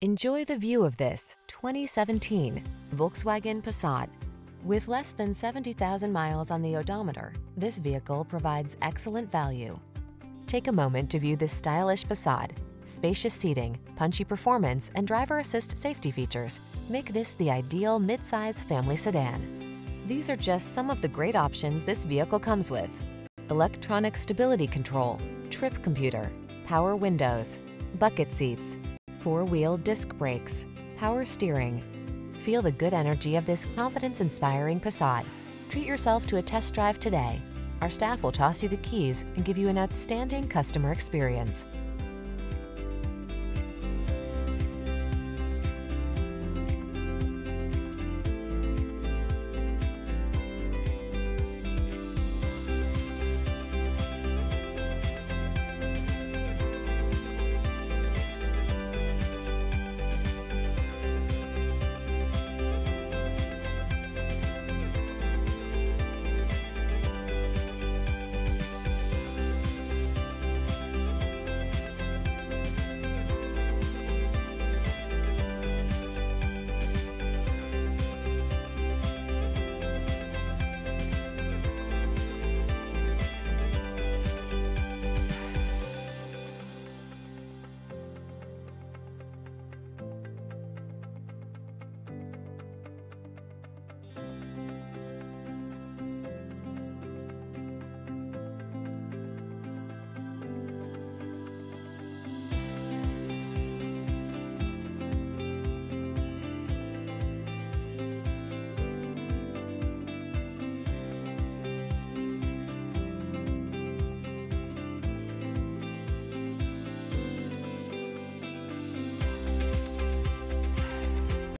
Enjoy the view of this 2017 Volkswagen Passat. With less than 70,000 miles on the odometer, this vehicle provides excellent value. Take a moment to view this stylish Passat. Spacious seating, punchy performance, and driver assist safety features make this the ideal midsize family sedan. These are just some of the great options this vehicle comes with. Electronic stability control, trip computer, power windows, bucket seats, four-wheel disc brakes, power steering. Feel the good energy of this confidence-inspiring Passat. Treat yourself to a test drive today. Our staff will toss you the keys and give you an outstanding customer experience.